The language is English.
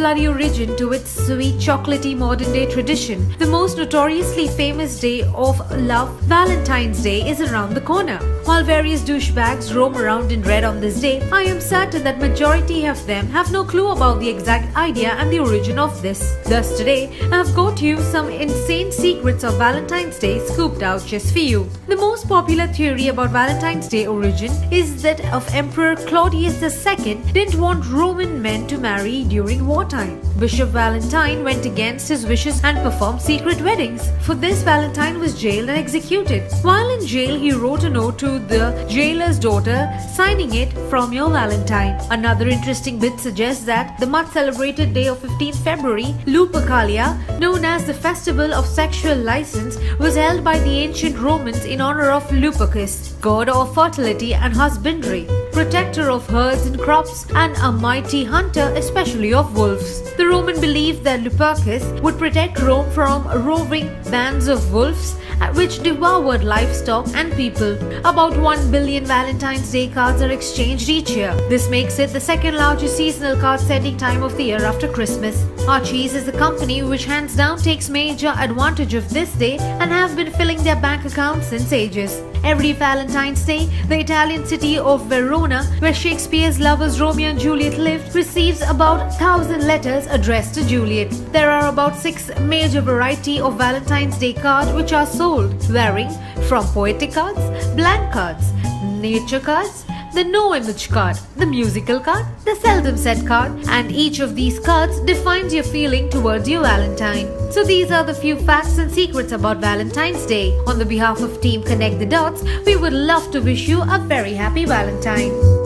bloody origin to its sweet chocolatey modern day tradition, the most notoriously famous day of love, Valentine's Day, is around the corner. While various douchebags roam around in red on this day, I am certain that majority of them have no clue about the exact idea and the origin of this. Thus today, I have got you some insane secrets of Valentine's Day scooped out just for you. The most popular theory about Valentine's Day origin is that of Emperor Claudius II didn't want Roman men to marry during wartime. Bishop Valentine went against his wishes and performed secret weddings. For this, Valentine was jailed and executed. While in jail, he wrote a note to the jailer's daughter, signing it from your Valentine. Another interesting bit suggests that the much celebrated day of 15 February, Lupercalia, known as the Festival of Sexual License, was held by the ancient Romans in honor of Lupercus, god of fertility and husbandry protector of herds and crops, and a mighty hunter, especially of wolves of the Roman believed that Lupercus would protect Rome from roving bands of wolves which devoured livestock and people. About 1 billion Valentine's Day cards are exchanged each year. This makes it the second largest seasonal card sending time of the year after Christmas. Archies is a company which hands down takes major advantage of this day and have been filling their bank accounts since ages. Every Valentine's Day, the Italian city of Verona, where Shakespeare's lovers Romeo and Juliet lived, receives about 1000 letters addressed to Juliet. There are about 6 major variety of Valentine's Day cards which are sold, varying from poetic cards, blank cards, nature cards, the no image card, the musical card, the seldom said card, and each of these cards defines your feeling towards your Valentine. So these are the few facts and secrets about Valentine's Day. On the behalf of Team Connect the Dots, we would love to wish you a very happy Valentine.